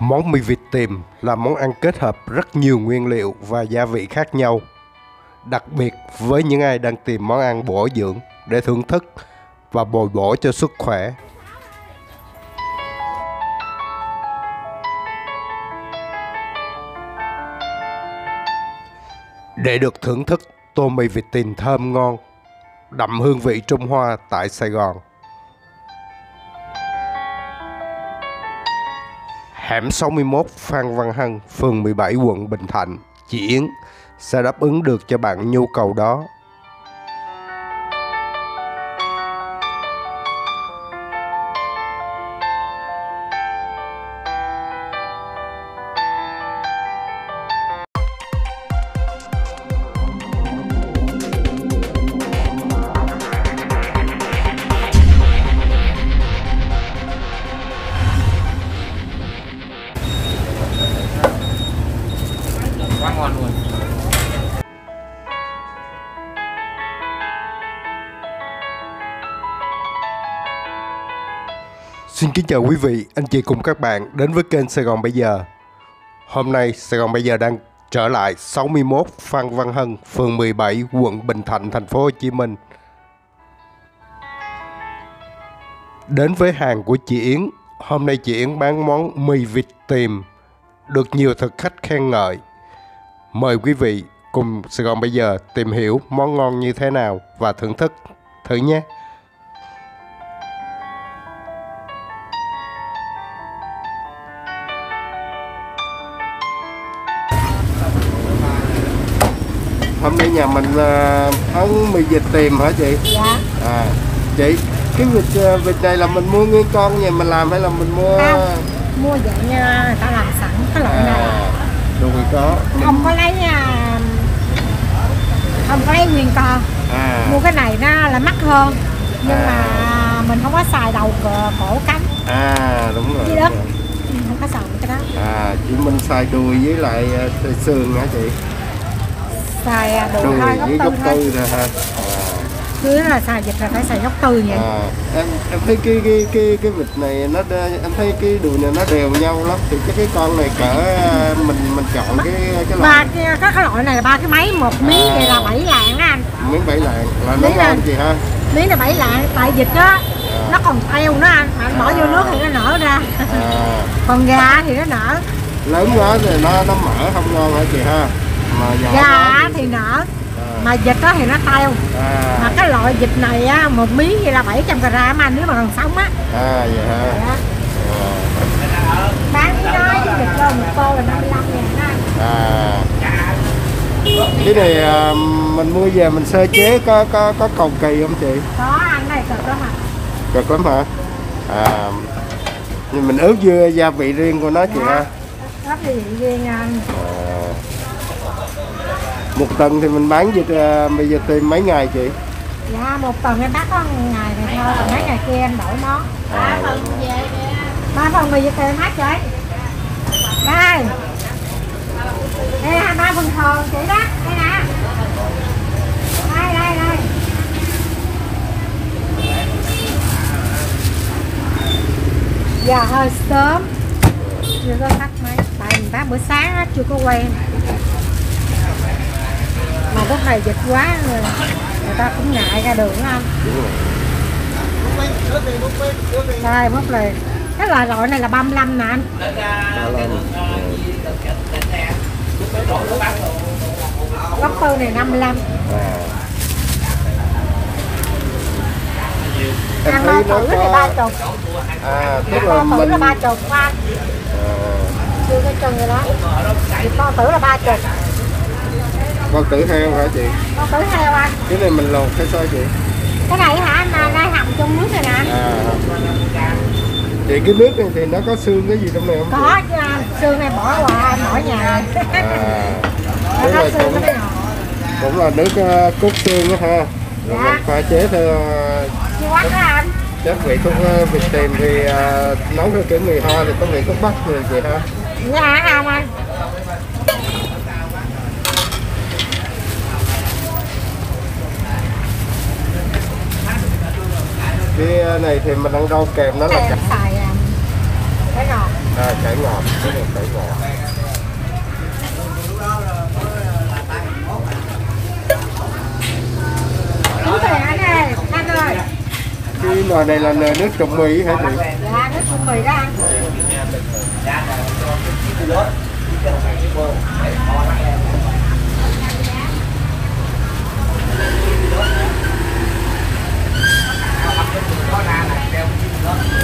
Món mì vịt tiềm là món ăn kết hợp rất nhiều nguyên liệu và gia vị khác nhau. Đặc biệt với những ai đang tìm món ăn bổ dưỡng để thưởng thức và bồi bổ cho sức khỏe. Để được thưởng thức tô mì vịt tiềm thơm ngon, đậm hương vị Trung Hoa tại Sài Gòn. Hẻm 61 Phan Văn Hân, phường 17 quận Bình Thạnh, chị Yến sẽ đáp ứng được cho bạn nhu cầu đó. Xin kính chào quý vị, anh chị cùng các bạn đến với kênh Sài Gòn Bây Giờ. Hôm nay Sài Gòn Bây Giờ đang trở lại 61 Phan Văn Hân, phường 17, quận Bình Thạnh, thành phố Hồ Chí Minh. Đến với hàng của chị Yến, hôm nay chị Yến bán món mì vịt tiềm, được nhiều thực khách khen ngợi. Mời quý vị cùng Sài Gòn Bây Giờ tìm hiểu món ngon như thế nào và thưởng thức thử nhé. Hôm nay nhà mình uh, bán mì vịt tiềm hả chị? Dạ, À, chị, cái vịt ờ, vịt này là mình mua nguyên con nhà mình làm hay là mình mua? Không. mua dạng ờ, người ta làm sẵn cái loại này à, đùi có. Không có lấy à, không có lấy nguyên con. À, mua cái này nó là mắc hơn nhưng À. mà mình không có xài đầu cờ, cổ cánh à đúng rồi, đúng rồi. không có xài cái đó. À chị mình xài đùi với lại ờ, xương hả chị xài à, đồ đùi hai với tư tư thôi ha. Cứ là xài vịt là phải xài gốc tư vậy. À, em em thấy cái cái cái cái vịt này nó em thấy cái đùi này nó đều nhau lắm. Thì chắc cái con này cỡ ờ, mình mình chọn cái cái ba loại. cái các cái loại này là ba cái máy một miếng À. này là bảy lạng á anh. Miếng bảy lạng là nó Miếng ngon chị ha? miếng là bảy lạng. Tại vịt đó nó còn teo nữa anh. Mà anh bỏ vô nước thì nó nở ra. À, còn gà thì nó nở. Lớn quá thì nó nó mỡ không ngon hả chị ha mà gà quá thì- nở à, mà vịt đó thì nó teo. À, mà cái loại vịt này á một miếng vậy là 700 gram anh nếu mà còn sống á. À vậy ha Đó. bán cái đó với vịt đâu một tô là 55 ngàn đó à. Cái này à, mình mua về mình sơ chế có có có cầu kỳ không chị? Có anh này cực lắm à cực lắm hả? À. Nhưng mình ướp dưa gia vị riêng của nó chị ha. Rất là riêng anh. À, một tuần thì mình bán vịt à, bây giờ tìm mấy ngày chị? Dạ một tuần em bắt có ngày này thôi còn mấy ngày kia em đổi món. À. ba phần mì vịt em hết rồi đây. Đây là ba phần thòn chị đó. Đây nè. Đây đây đây. Giờ hơi sớm. Chưa có khách mấy tại mình bán bữa sáng á, chưa có quen mà lúc này dịch quá rồi người ta cũng ngại ra đường anh đây mất liền cái loại loại này là 35 nè anh. Gốc tư này 55 à. em ăn bao tử thì ba có chục. À tức là bao tử mình là ba chục anh à, chưa có chừng rồi đó. Thịt bao tử là ba chục con tử heo hả chị? Bao tử heo anh cái này mình lột hay sao chị? Cái này hả? Anh à, đây hầm trong nước này nè. À. Chị cái nước này thì nó có xương cái gì trong này không có chứ anh xương này bỏ qua bỏ nhà. À. Đúng rồi cũng, cũng là nước ờ, cốt xương đó ha. Rồi Dạ. mình pha chế theo đó anh? chất vị thuốc ờ, vịt tiềm thì ờ, nấu theo kiểu người hoa thì có vị thuốc bắc thì chị ha? Dạ không anh cái ờ, này thì mình ăn rau kèm nó là chả xài à, cái ngọt. À cải ngọt cái này cải ngọt. Chú thẻ này anh ơi. Cái nồi này là nồi nước trộn mì hả chị? Dạ nước cùng mì đó anh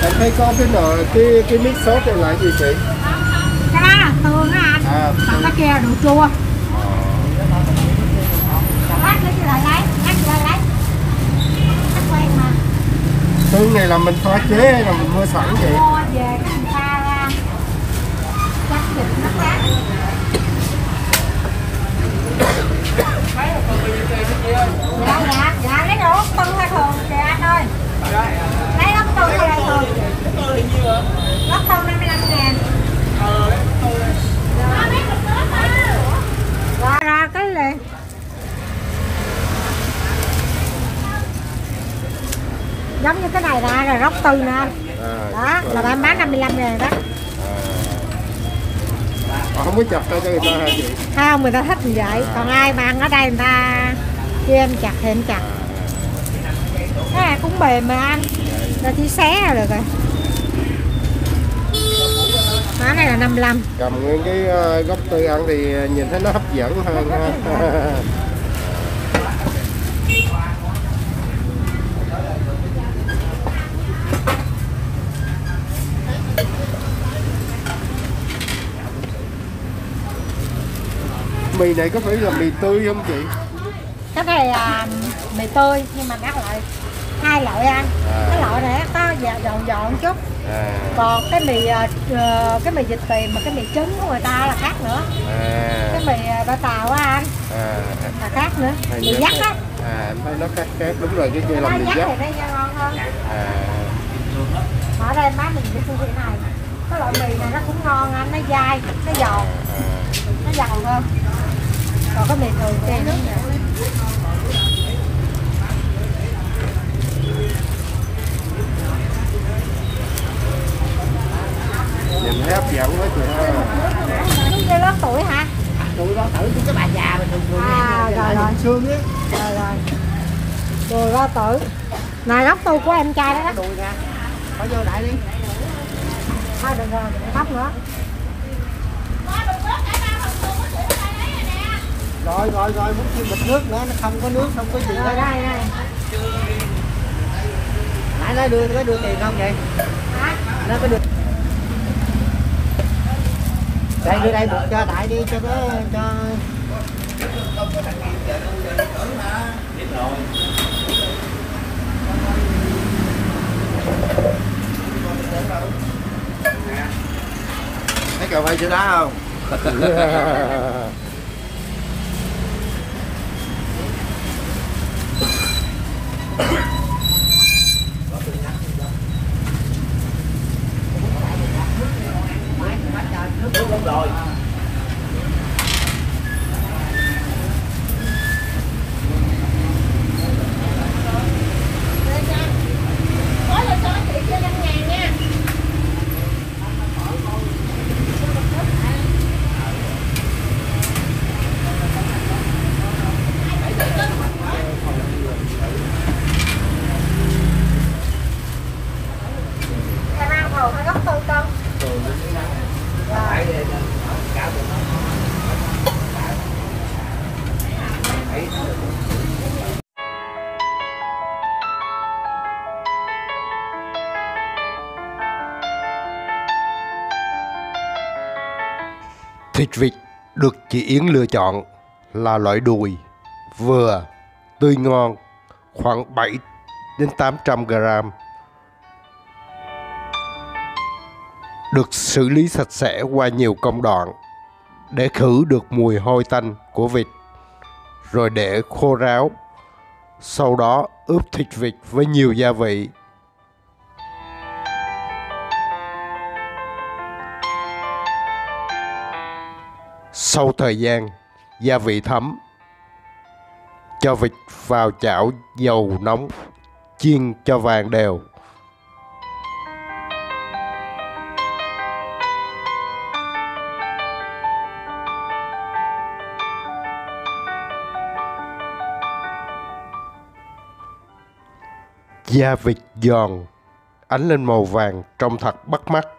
em thấy có cái nồi cái cái nước sốt này là gì chị? Là tương á anh. À còn cái kia đồ chua. Mà. Tương này là mình pha chế hay là mình mua sẵn chị mua về cái người ta ra. Chắc dịch nó khác dạ dạ dạ lấy đồ ốc tương hay thường kìa anh ơi lấy ốc tương hay là thường ốc tương 55 ngàn. Rồi ra cái liền giống như cái này ra rồi róc tư nè anh à, đó là em bán 55 ngàn đó. À, không có chặt cho người ta hả chị không người ta thích như vậy. Còn ai mà ăn ở đây người ta kêu em chặt thì em chặt cái này cũng mềm mà anh. Rồi chỉ xé là được rồi. Má này là 55 cầm nguyên cái ờ, gốc tư ăn thì nhìn thấy nó hấp dẫn hơn ha. Mì này có phải là mì tươi không chị? Cái này là mì tươi nhưng mà các loại hai loại ăn. À. cái loại này có dạ- giòn giòn chút. À, còn cái mì ờ, ờ, cái mì vịt tiền mà cái mì trứng của người ta là khác nữa. À, cái mì ờ, ba tàu á anh. À, là khác nữa. Hình mì dắt á. à nó khác khác. Đúng rồi cái kia là mì dắt thì nó ngon hơn. À, ở đây má mình cái siêu thị này. Cái loại mì này nó cũng ngon anh nó dai nó giòn. Nó giòn hơn. Còn cái mì thường kia nước nhìn thấy hấp dẫn quá chị ha Đúng như lớn tuổi hả? tụi con thử cái bà già mình thường thường À, rồi, rồi. xương á Rồi rồi Tuổi Này góc tu của em trai đó đó. Đùi nè. Bỏ vô đại đi. Thôi đừng rồi, đừng khóc nữa. Rồi rồi rồi muốn chiên bịch nước nữa nó không có nước không có gì Rồi đây đây. Nãy nó đưa có đưa tiền không vậy? Hả? nó có đưa. Đây đưa đây một cho đại đi cho nó cho thấy cà phê chưa đá không? rồi Thịt vịt được chị Yến lựa chọn là loại đùi vừa, tươi ngon, khoảng 7 đến 800 gram được xử lý sạch sẽ qua nhiều công đoạn để khử được mùi hôi tanh của vịt, rồi để khô ráo. Sau đó ướp thịt vịt với nhiều gia vị sau thời gian, gia vị thấm, cho vịt vào chảo dầu nóng, chiên cho vàng đều. Da vịt giòn, ánh lên màu vàng trông thật bắt mắt.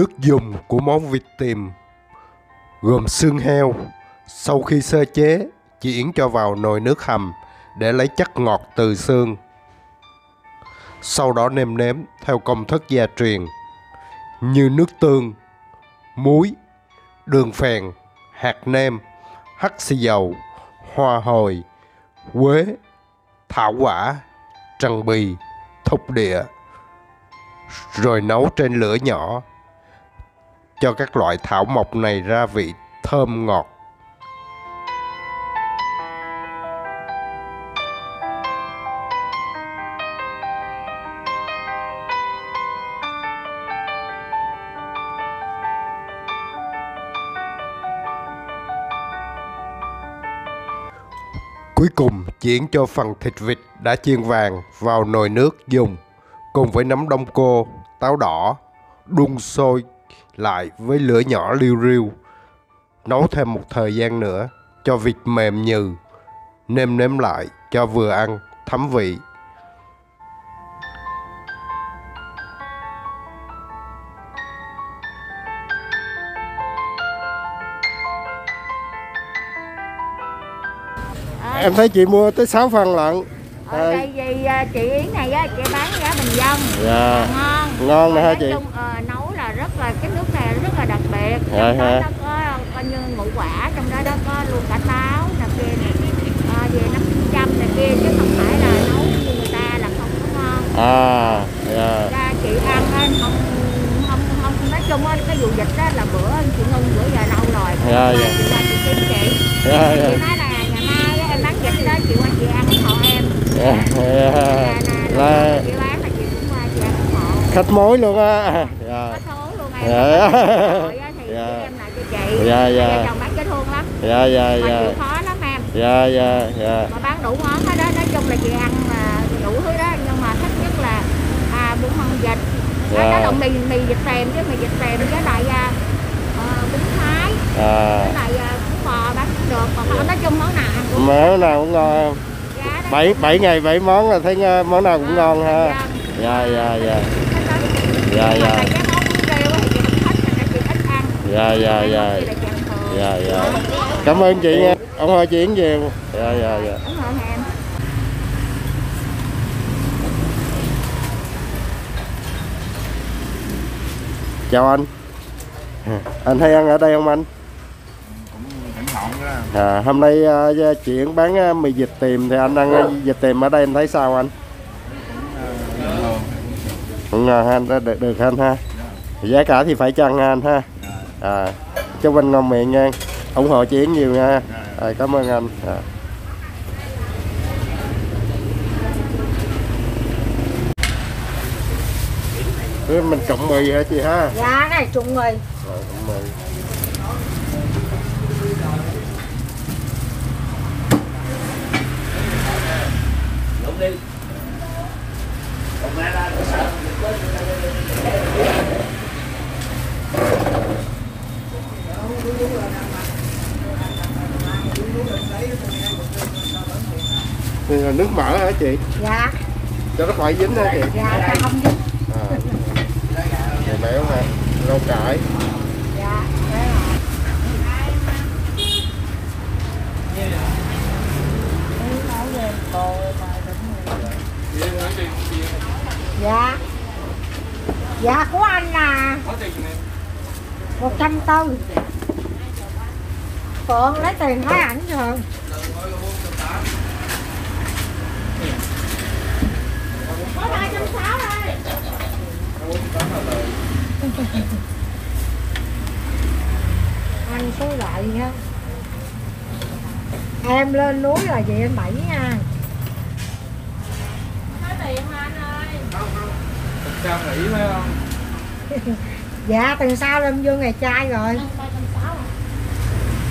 Nước dùng của món vịt tiềm gồm xương heo. Sau khi sơ chế, chị Yến cho vào nồi nước hầm để lấy chất ngọt từ xương. Sau đó nêm nếm theo công thức gia truyền như nước tương, muối, đường phèn, hạt nêm, hắc xì dầu, hoa hồi, quế, thảo quả, trần bì, thục địa, rồi nấu trên lửa nhỏ cho các loại thảo mộc này ra vị thơm ngọt. Cuối cùng chuyển cho phần thịt vịt đã chiên vàng vào nồi nước dùng cùng với nấm đông cô, táo đỏ, đun sôi lại với lửa nhỏ liu riu. Nấu thêm một thời gian nữa cho vịt mềm nhừ, nêm nếm lại cho vừa ăn, thấm vị. em thấy chị mua tới 6 phần lận ở đây vì à, chị Yến này á chị bán giá bình dân Dạ. ngon Ngon nè hả chị? chung, ờ, nấu là rất là cái nước này rất là biệt Dạ, trong đó dạ. có coi như ngũ quả trong đó nó có luôn cả táo nè kia nè. Ờ, về năm trăm này kia chứ không phải là nấu như người ta là không có ngon à dạ. Ra chị ăn á không không không nói chung á cái vụ dịch đó là bữa chị ngưng bữa giờ lâu rồi. Dạ, Mai dạ. chị qua chị kiếm chị. Dạ chị dạ nói là ngày mai em bán dịch đó chị qua chị ăn hộ em. Dạ Nè, dạ nè, là chị bán là chị cũng qua chị ăn ủng hộ. Khách mối luôn á. Dạ. Có số luôn em. Dạ. Thì Dạ. em lại cho chị Dạ, dạ. Chồng bán dễ thương lắm. Dạ dạ mà dạ. chịu khó lắm em. Dạ dạ dạ. Mà bán đủ món hết đó nói chung là chị ăn là đủ thứ đó nhưng mà thích nhất là à, bún măng vịt. Dạ. đó là mì mì vịt tèm chứ mì vịt tèm với lại à, ờ, bún thái. À. Với lại à, bún bò bán cũng được còn không nói chung món nào ăn cũng món nào cũng ngon em. Đó. Bảy bảy ngày bảy món là thấy món nào cũng ngon ha. dạ. Dạ dạ dạ. Mà dạ tại cái món bún riêu á thì chị không thích nên chị ít ăn dạ dạ dạ. Dạ dạ. Cảm ơn chị nha. Ông chị Yến nhiều dạ dạ dạ. Chào anh. Anh hay ăn ở đây không anh? À, hôm nay uh, chị Yến bán à, mì vịt tiềm thì anh ăn à, vịt tiềm ở đây anh thấy sao anh? Cũng ngon ha anh được được anh ha. Giá cả thì phải chăng ha anh ha à chúc anh ngon miệng nha. Ủng hộ chị Yến nhiều nha. À, cảm ơn anh. À. Mình trộn mì hả chị ha? Giá này trụng mì. Rồi, trộn mì Đây là nước mỡ hả chị? dạ Cho nó khỏi dính hả chị? dạ dạ không dính À. Dầu béo nè, rau cải. dạ dạ dạ của anh là một trăm tư phượng lấy tiền thấy ảnh rồi có hai trăm sáu đây. Anh số lại nha. Em lên núi là chị em bảy nha. Sao nghỉ phải không? Dạ tuần sau em vô ngày trai rồi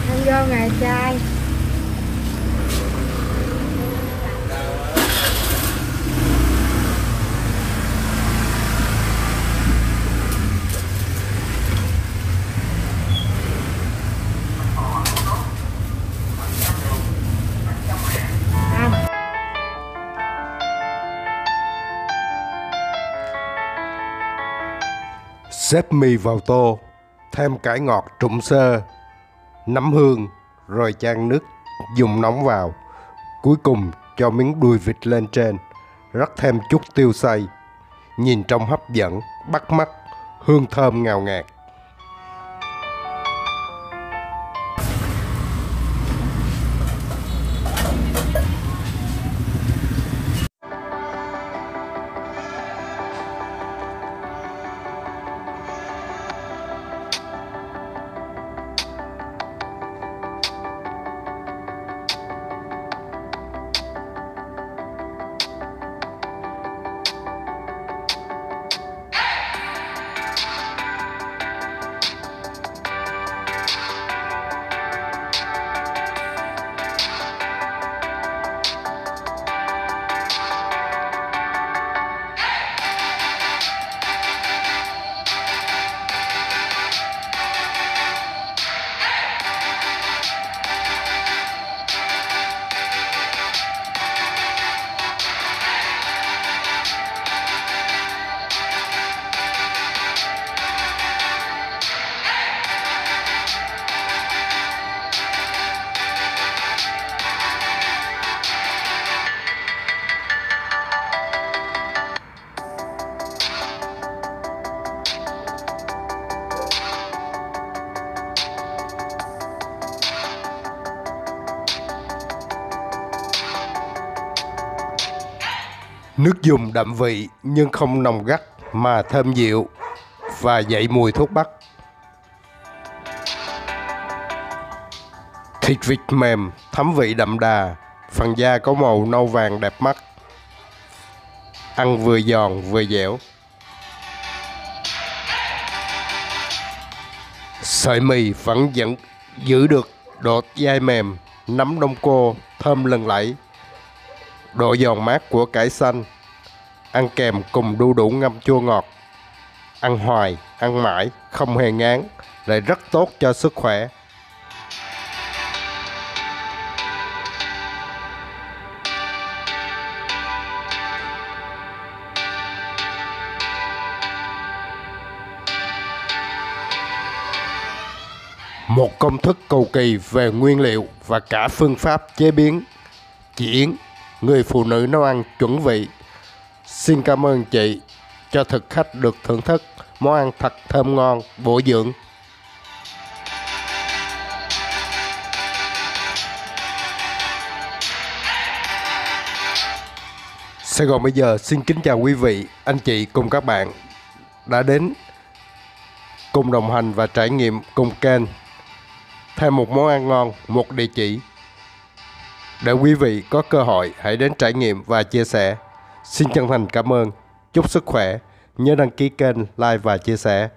ăn vô ngày trai. Xếp mì vào tô, thêm cải ngọt trụng sơ nấm hương, rồi chan nước dùng nóng vào. Cuối cùng cho miếng đuôi vịt lên trên, rắc thêm chút tiêu xay. Nhìn trông hấp dẫn, bắt mắt, hương thơm ngào ngạt. Nước dùng đậm vị nhưng không nồng gắt mà thơm dịu và dậy mùi thuốc bắc. Thịt vịt mềm, thấm vị đậm đà, phần da có màu nâu vàng đẹp mắt. Ăn vừa giòn vừa dẻo. Sợi mì vẫn vẫn giữ được độ dai mềm, nấm đông cô, thơm lừng lẫy độ giòn mát của cải xanh. Ăn kèm cùng đu đủ ngâm chua ngọt. Ăn hoài, ăn mãi, không hề ngán, lại rất tốt cho sức khỏe. Một công thức cầu kỳ về nguyên liệu và cả phương pháp chế biến. Chị Yến người phụ nữ nấu ăn chuẩn vị. Xin cảm ơn chị cho thực khách được thưởng thức món ăn thật thơm ngon, bổ dưỡng. Sài Gòn bây giờ xin kính chào quý vị, anh chị cùng các bạn đã đến cùng đồng hành và trải nghiệm cùng kênh thêm một món ăn ngon, một địa chỉ để quý vị có cơ hội hãy đến trải nghiệm và chia sẻ. Xin chân thành cảm ơn. Chúc sức khỏe. Nhớ đăng ký kênh, like và chia sẻ.